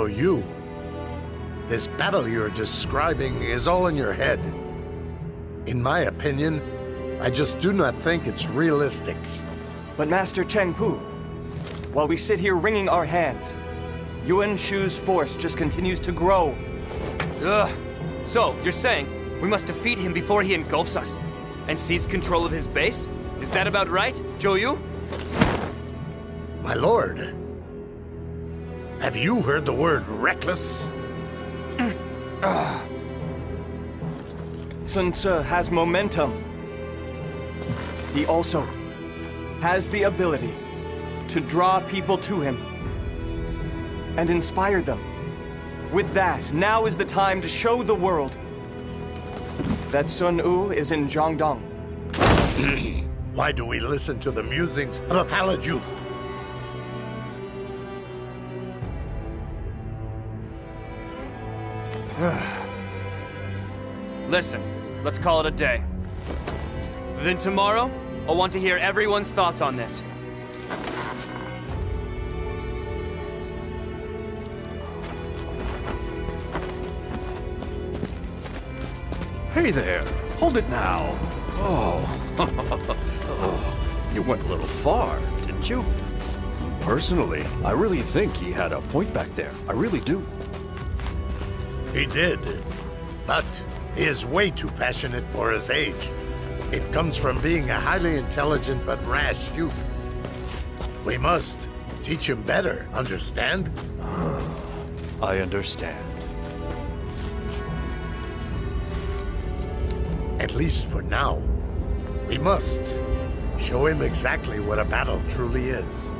Zhou Yu. This battle you're describing is all in your head. In my opinion, I just do not think it's realistic. But Master Cheng Pu, while we sit here wringing our hands, Yuan Shu's force just continues to grow. Ugh. So, you're saying we must defeat him before he engulfs us and seize control of his base? Is that about right, Zhou Yu? My lord, have you heard the word reckless? Sun Ce has momentum. He also has the ability to draw people to him and inspire them. With that, now is the time to show the world that Sun Wu is in Jiangdong. Why do we listen to the musings of a pallid youth? Listen, let's call it a day. Then tomorrow, I'll want to hear everyone's thoughts on this. Hey there, hold it now. Oh. oh, you went a little far, didn't you? Personally, I really think he had a point back there. I really do. He did. But he is way too passionate for his age. It comes from being a highly intelligent but rash youth. We must teach him better, understand? I understand. At least for now. We must show him exactly what a battle truly is.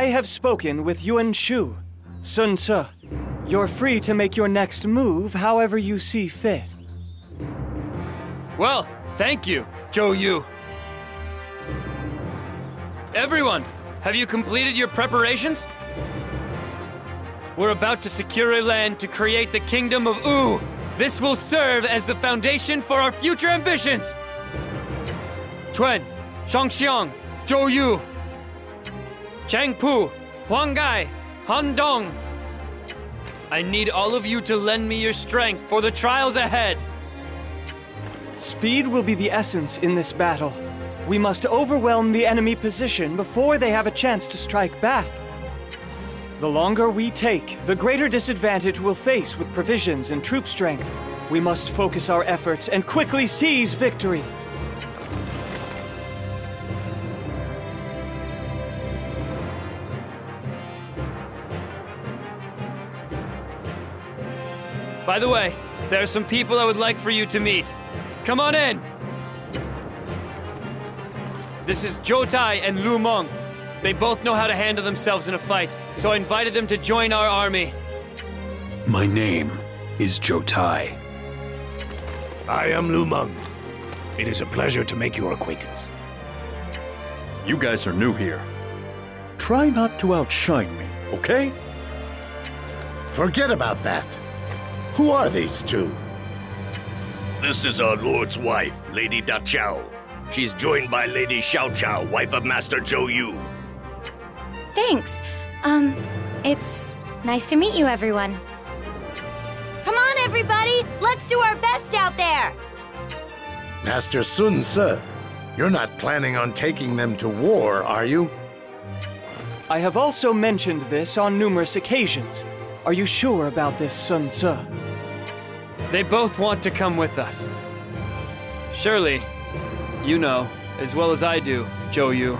I have spoken with Yuan Shu. Sun Ce, you're free to make your next move however you see fit. Well, thank you, Zhou Yu. Everyone, have you completed your preparations? We're about to secure a land to create the Kingdom of Wu. This will serve as the foundation for our future ambitions. Quan, Shangxiang, Zhou Yu, Cheng Pu, Han Dang. I need all of you to lend me your strength for the trials ahead. Speed will be the essence in this battle. We must overwhelm the enemy position before they have a chance to strike back. The longer we take, the greater disadvantage we'll face with provisions and troop strength. We must focus our efforts and quickly seize victory. By the way, there are some people I would like for you to meet. Come on in! This is Zhou Tai and Lu Meng. They both know how to handle themselves in a fight, so I invited them to join our army. My name is Zhou Tai. I am Lu Meng. It is a pleasure to make your acquaintance. You guys are new here. Try not to outshine me, okay? Forget about that. Who are these two? This is our lord's wife, Lady Da Qiao. She's joined by Lady Xiao Qiao, wife of Master Zhou Yu. Thanks. Um, it's nice to meet you, everyone. Come on, everybody! Let's do our best out there! Master Sun Ce, you're not planning on taking them to war, are you? I have also mentioned this on numerous occasions. Are you sure about this, Sun Ce? They both want to come with us. Surely, you know, as well as I do, Zhou Yu,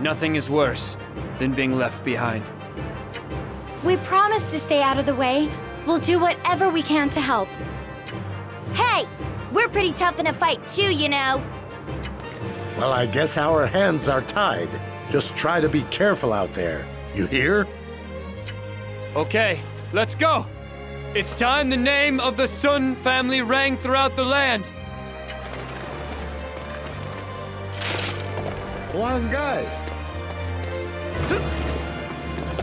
nothing is worse than being left behind. We promise to stay out of the way. We'll do whatever we can to help. Hey! We're pretty tough in a fight too, you know. Well, I guess our hands are tied. Just try to be careful out there. You hear? Okay, let's go. It's time the name of the Sun family rang throughout the land. Huang Gai.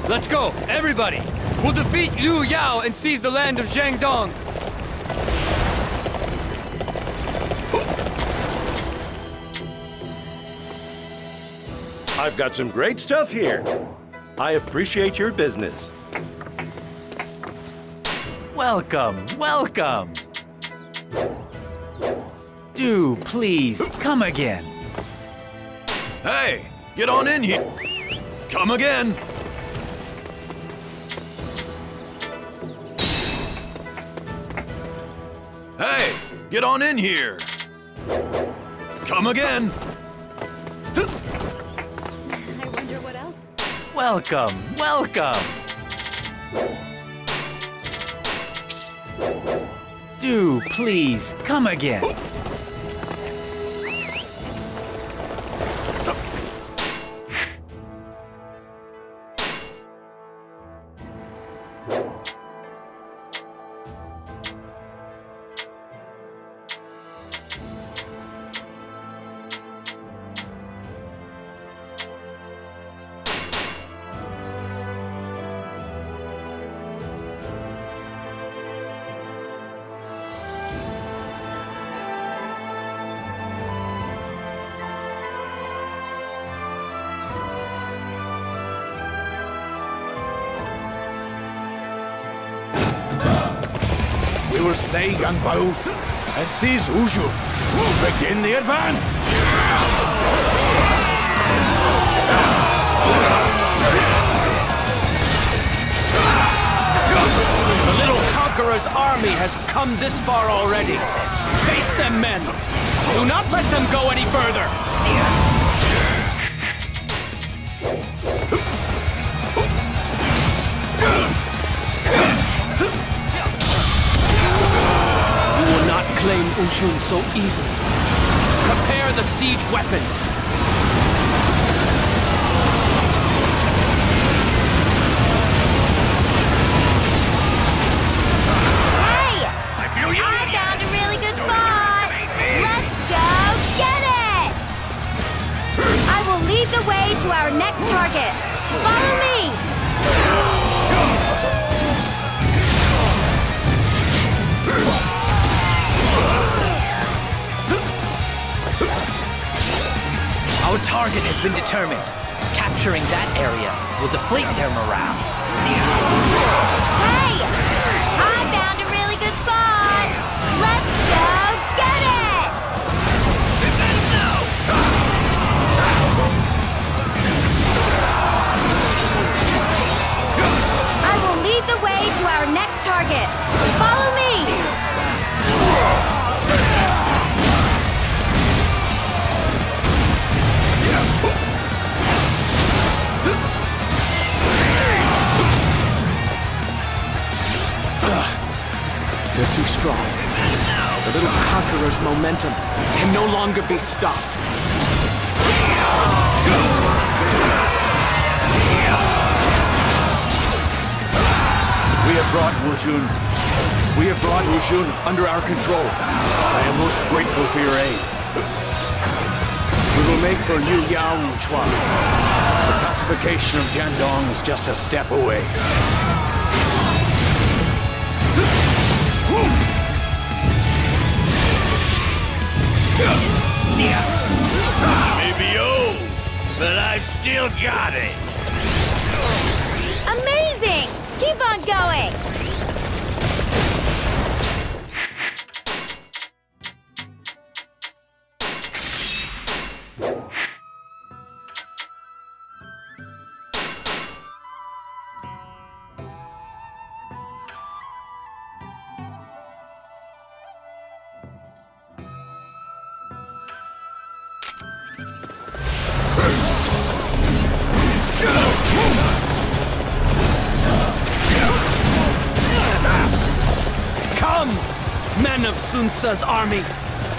Let's go, everybody. We'll defeat Liu Yao and seize the land of Jiangdong. I've got some great stuff here. I appreciate your business. Welcome, welcome. Do please come again. Hey, get on in here. Come again. Hey, get on in here. Come again. I wonder what else. Welcome, welcome. Do please come again. Will slay Yang Bao and seize Wuzhu. Begin the advance! The little conqueror's army has come this far already. Face them, men! Do not let them go any further! Ushun so easily. Prepare the siege weapons. Stopped. We have brought Wujun. We have brought Wujun under our control. I am most grateful for your aid. We will make for Liu Yao Wuchuan. The pacification of Jiangdong is just a step away. May be old, but I've still got it. Amazing! Keep on going! Come, men of Sun Ce's army!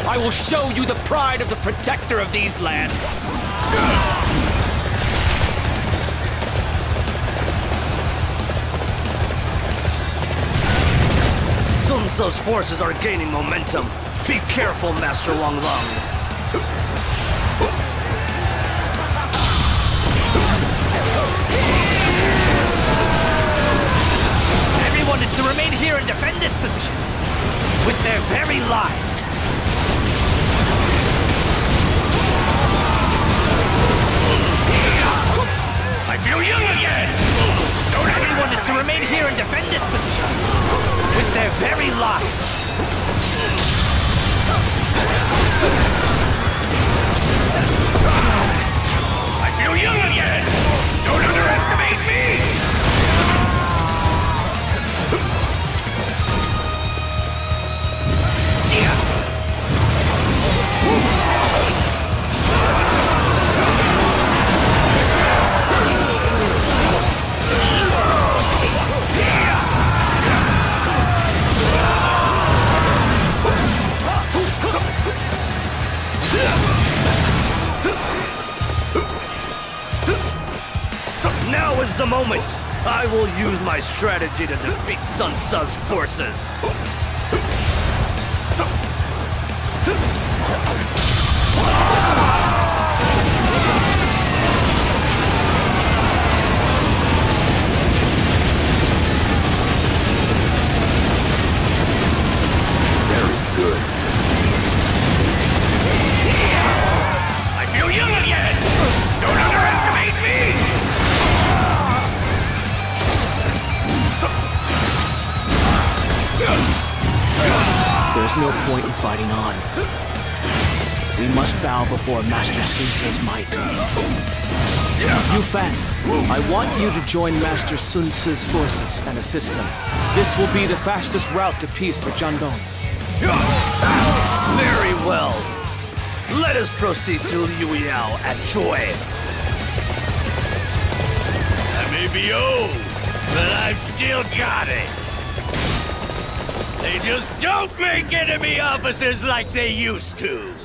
I will show you the pride of the protector of these lands. Sun Ce's forces are gaining momentum. Be careful, Master Wang Lang. Everyone is to remain here and defend this position with their very lives. I feel young again! Don't Everyone is to remain here and defend this position with their very lives. I feel young again! Don't underestimate me! Moment. I will use my strategy to defeat Sun Ce's forces. Point in fighting on. We must bow before Master Sun might. Yu Fan, I want you to join Master Sun Ce's forces and assist him. This will be the fastest route to peace for Jiangdong. Very well. Let us proceed to Liu Yao at Choi. I may be old, but I've still got it. They just don't make enemy officers like they used to.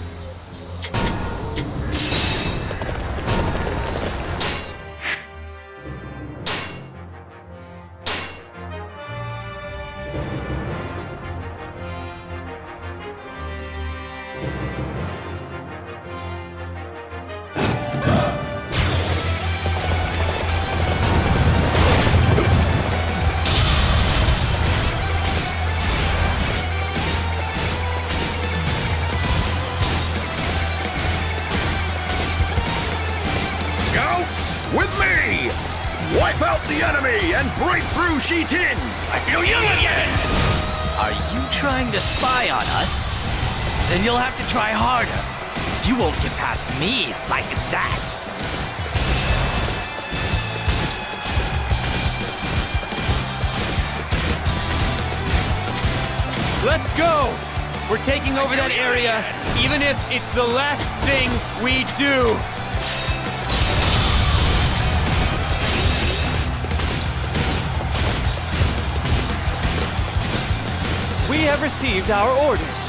Have received our orders.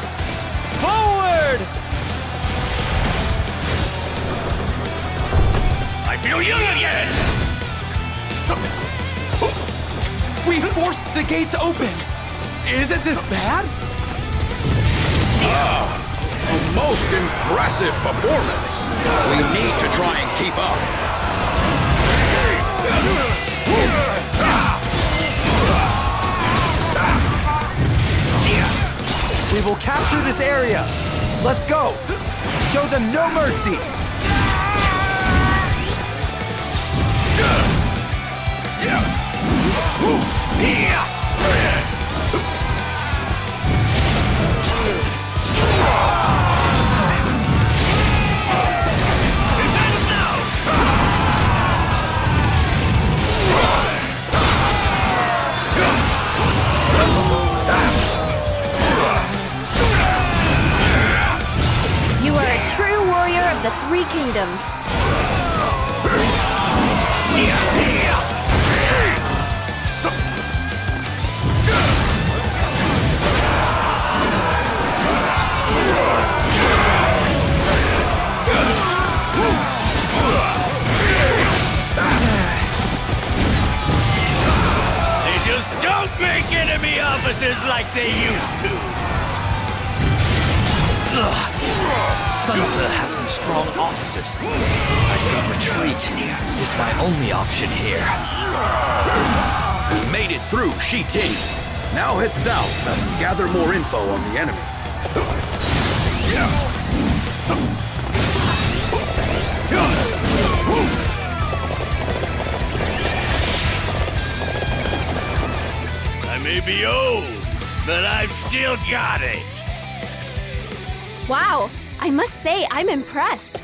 Forward! I feel young again! We forced the gates open! Isn't this bad? Ah, a most impressive performance! We need to try and keep up. We will capture this area. Let's go. Show them no mercy. You the Three Kingdoms. Strong officers. I think retreat is my only option here. We made it through Shiting. Now head south and gather more info on the enemy. I may be old, but I've still got it. Wow, I must say I'm impressed.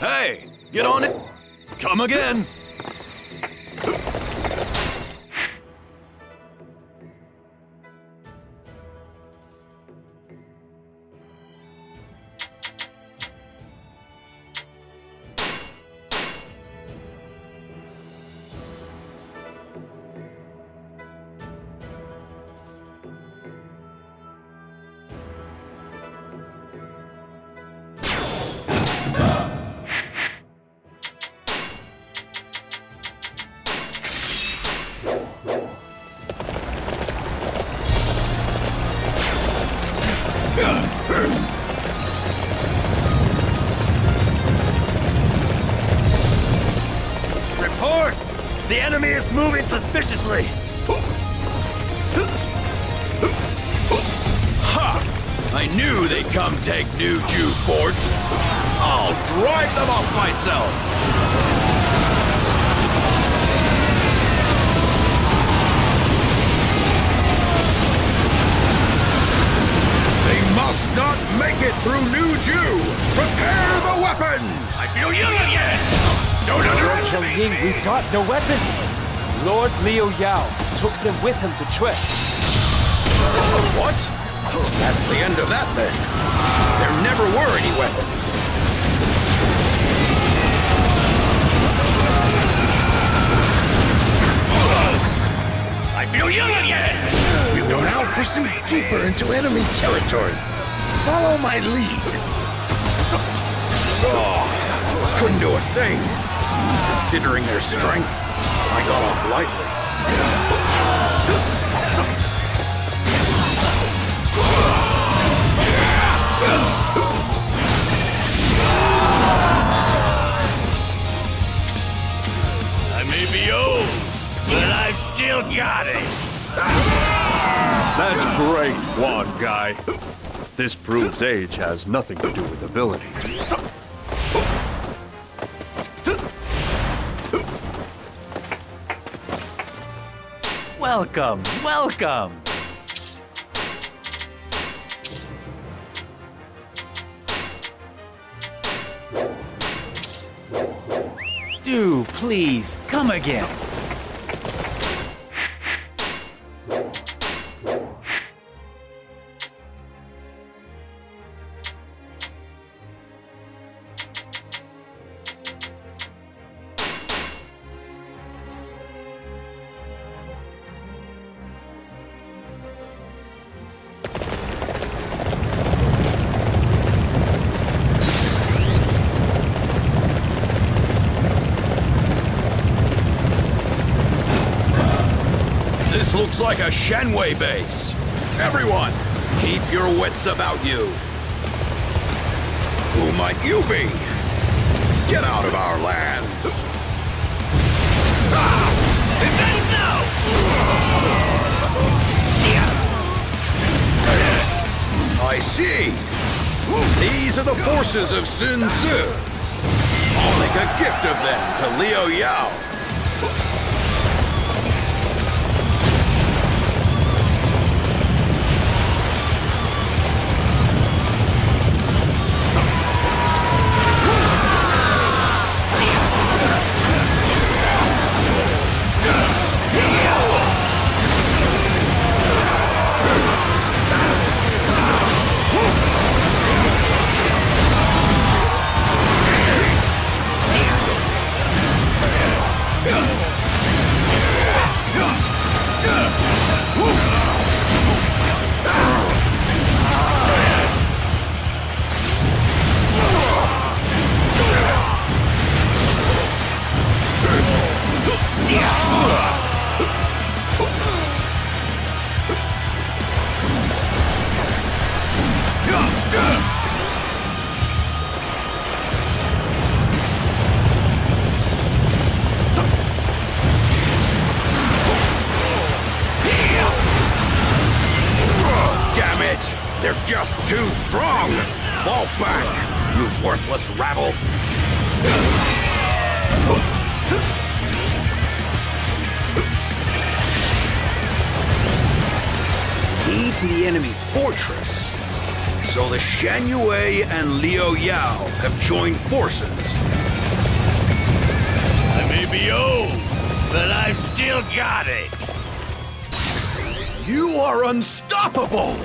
Hey, get on it. Come again. Moving suspiciously. Ha! I knew they'd come take Niuzhu Fort. I'll drive them off myself. They must not make it through Niuzhu. Prepare the weapons. I feel young again. Don't Lord underestimate Zhengying, me. we've got no weapons. Lord Liu Yao took them with him to Chue. What? That's the end of that then. There never were any weapons. I feel young again. We will now proceed deeper into enemy territory. Follow my lead. Oh, couldn't do a thing. Considering their strength, I got off lightly. I may be old, but I've still got it. That's great, Huang Gai. This proves age has nothing to do with ability. Welcome, welcome. Do please come again. A Shenwei base. Everyone, keep your wits about you. Who might you be? Get out of our lands. This ends now. I see. These are the forces of Sun Ce. I'll make a gift of them to Liu Yao. Fortress. So the Shan Yue and Liu Yao have joined forces. I may be old, but I've still got it. You are unstoppable!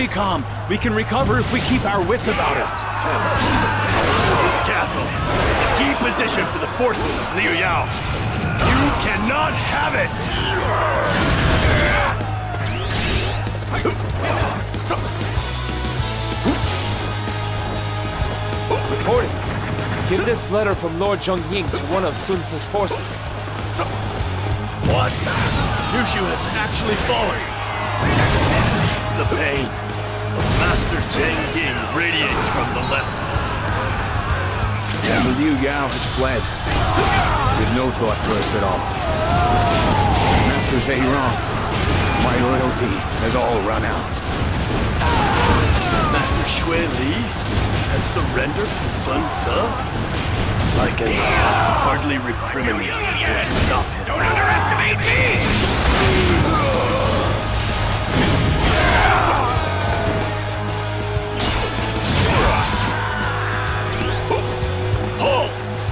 Be calm. We can recover if we keep our wits about us. This castle is a key position for the forces of Liu Yao. You cannot have it! Reporting. Give this letter from Lord Zhang Ying to one of Sun Ce's forces. What? Yushu has actually fallen. The pain of Master Zhang Ying radiates from the left. And Liu Yao has fled. With no thought for us at all. Master Ze Rong, my loyalty has all run out. Master Xue Li has surrendered to Sun Ce? I can hardly recriminate or stop him. Don't underestimate me!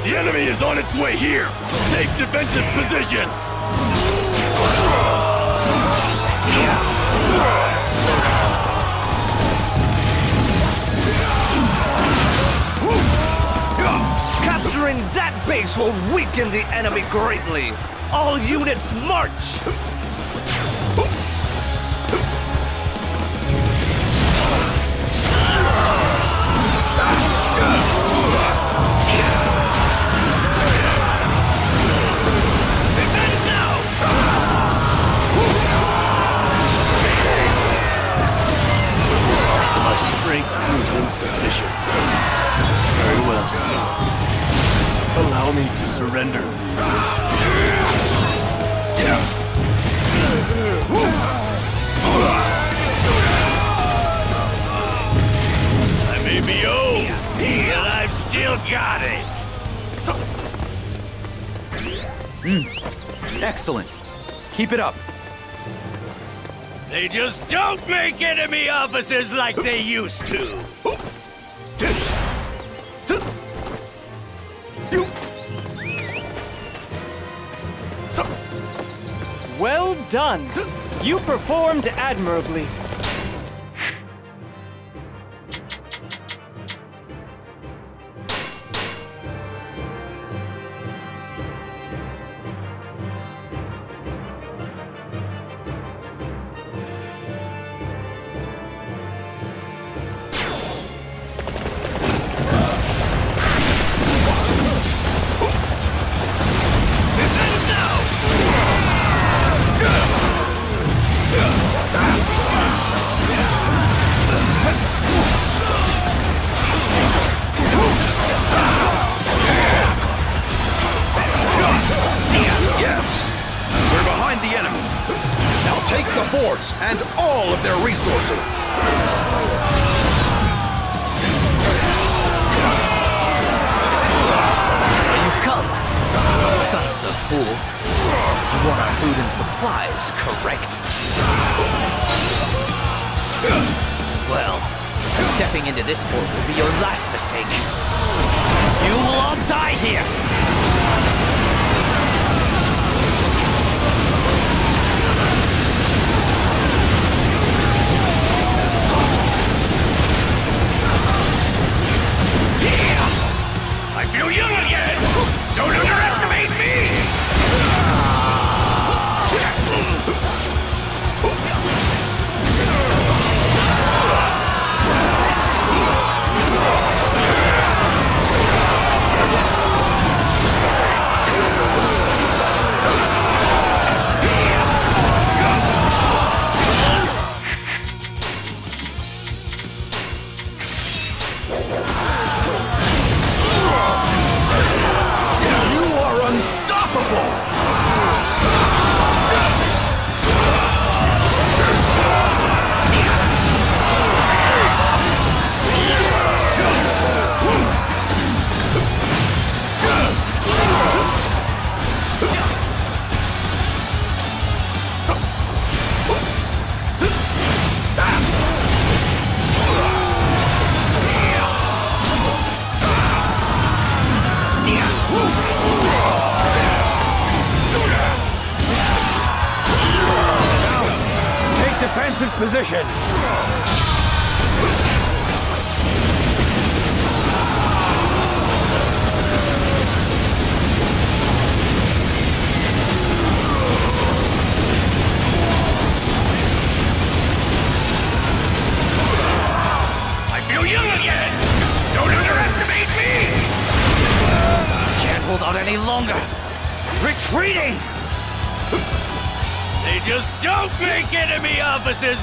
The enemy is on its way here! Take defensive positions! Capturing that base will weaken the enemy greatly. All units march! Don't enemy officers like they used to. Well done. You performed admirably.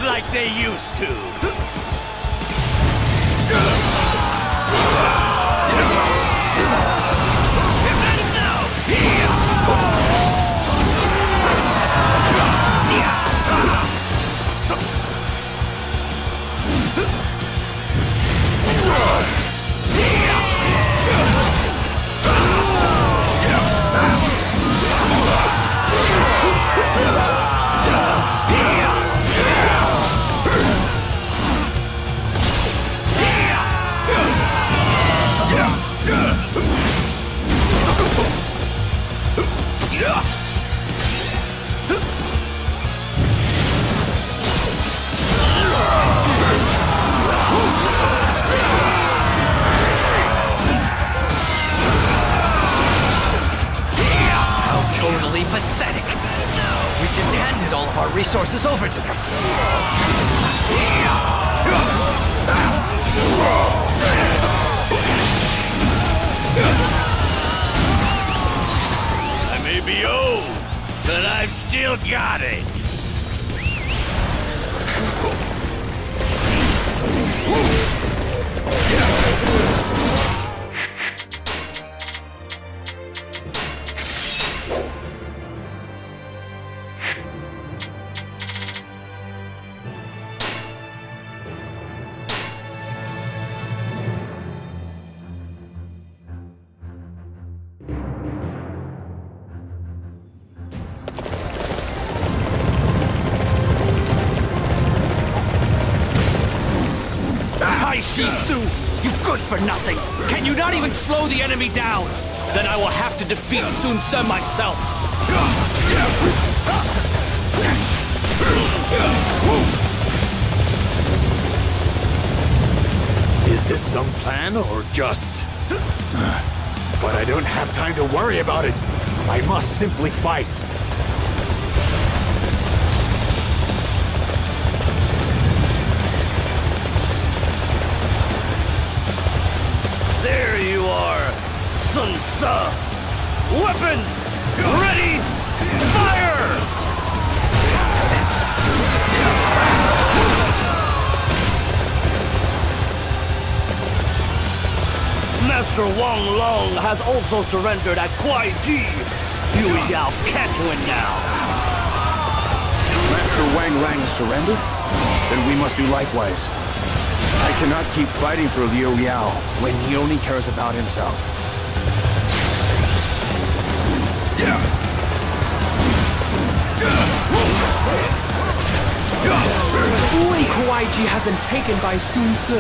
Like they used to! Resources over to them. I may be old, but I've still got it! Tai for nothing! Can you not even slow the enemy down? Then I will have to defeat Sun Ce myself. Is this some plan or just... But I don't have time to worry about it. I must simply fight. Sun Ce! Weapons! Ready! Fire! Master Wang Lang has also surrendered at Kuai Ji. Liu Yao can't win now. Master Wang Lang has surrendered? Then we must do likewise. I cannot keep fighting for Liu Yao when he only cares about himself. And Kuaiji have been taken by Sun Ce.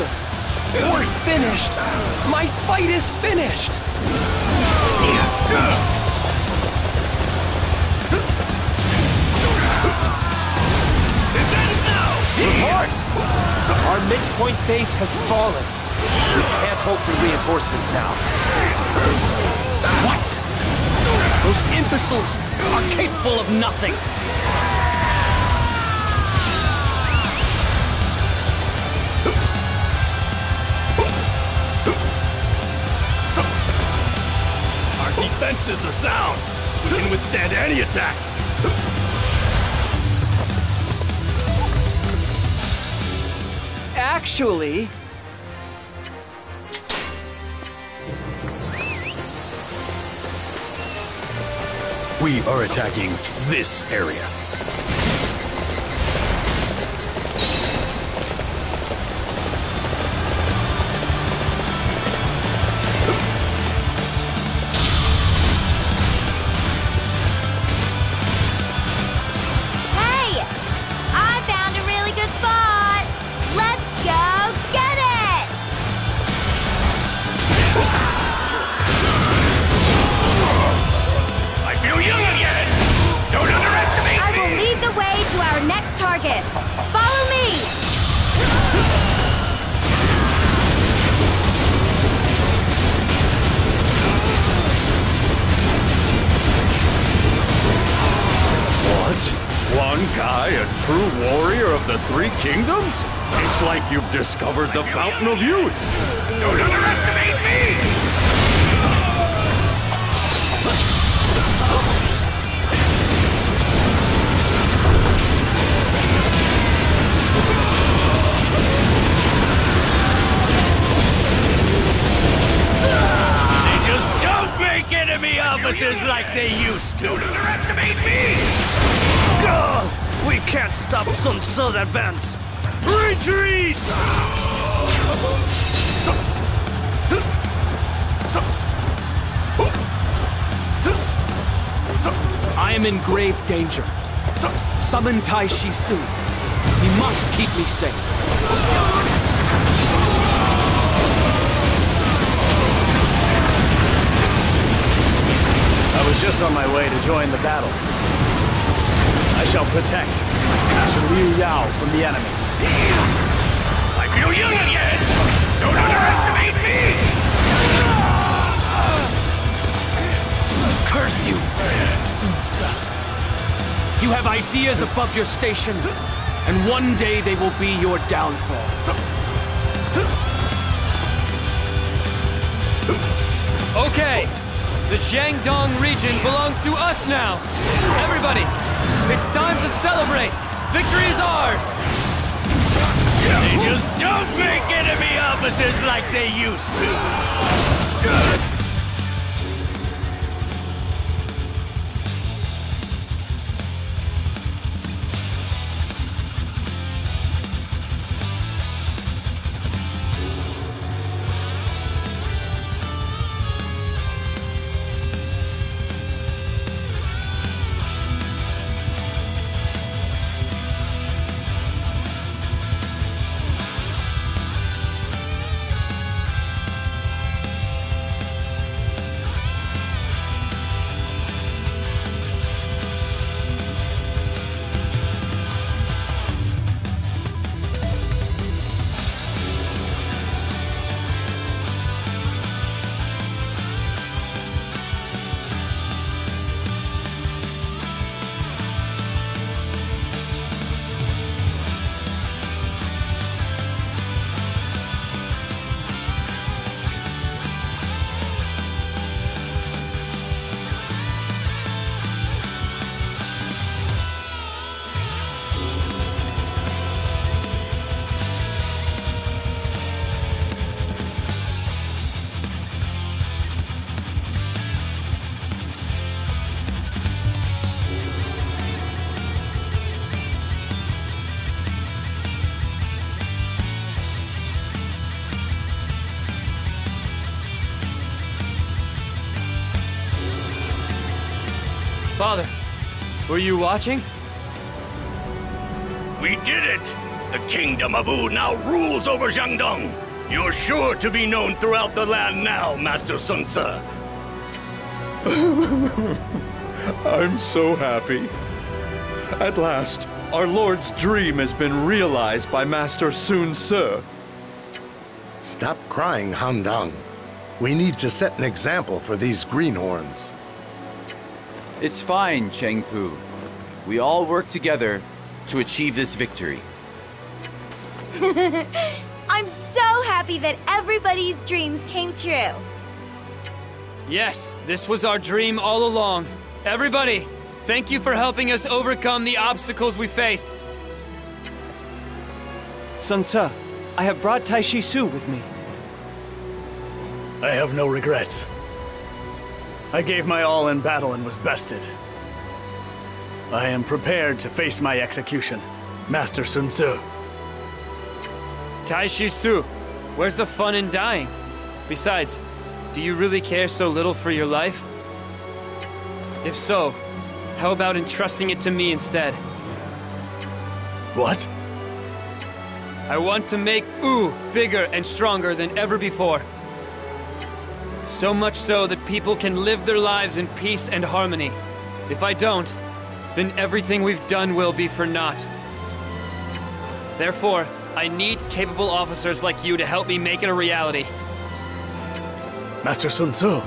We're finished. My fight is finished. Report! Our midpoint base has fallen. We can't hope for reinforcements now. What? Those imbeciles are capable of nothing. Our defenses are sound. We can withstand any attack. Actually, We are attacking this area. Kingdoms? It's like you've discovered the Fountain of Youth. Don't underestimate me! They just don't make enemy officers like they used to! Don't underestimate me! We can't stop Sun Ce's advance. Retreat! I am in grave danger. Summon Taishi Ci. He must keep me safe. I was just on my way to join the battle. I shall protect Master Liu Yao from the enemy. I feel young again! Don't underestimate me! Curse you, Sun Ce. You have ideas above your station, and one day they will be your downfall. Okay, the Jiangdong region belongs to us now. Everybody, it's time to celebrate. Victory is ours. They just don't make enemy officers like they used to! Father, were you watching? We did it! The kingdom of Wu now rules over Jiangdong. You're sure to be known throughout the land now, Master Sun Ce. I'm so happy. At last, our Lord's dream has been realized by Master Sun Ce. Stop crying, Han Dang. We need to set an example for these greenhorns. It's fine, Cheng Pu. We all work together to achieve this victory. I'm so happy that everybody's dreams came true. Yes, this was our dream all along. Everybody, thank you for helping us overcome the obstacles we faced. Sun Ce, I have brought Taishi Ci with me. I have no regrets. I gave my all in battle and was bested. I am prepared to face my execution, Master Sun Ce. Tai Shi Su, where's the fun in dying? Besides, do you really care so little for your life? If so, how about entrusting it to me instead? What? I want to make Wu bigger and stronger than ever before. So much so that people can live their lives in peace and harmony. If I don't, then everything we've done will be for naught. Therefore, I need capable officers like you to help me make it a reality. Master Sun Ce,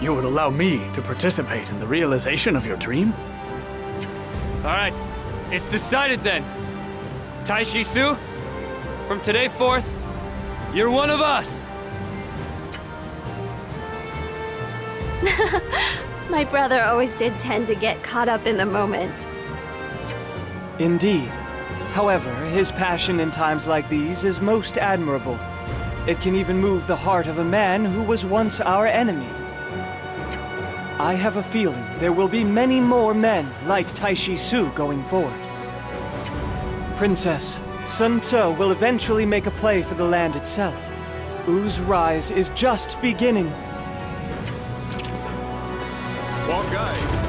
you would allow me to participate in the realization of your dream? Alright, it's decided then. Taishi Ci, from today forth, you're one of us! My brother always did tend to get caught up in the moment. Indeed. However, his passion in times like these is most admirable. It can even move the heart of a man who was once our enemy. I have a feeling there will be many more men like Taishi Ci going forward. Princess, Sun Ce will eventually make a play for the land itself. Wu's rise is just beginning. Gai,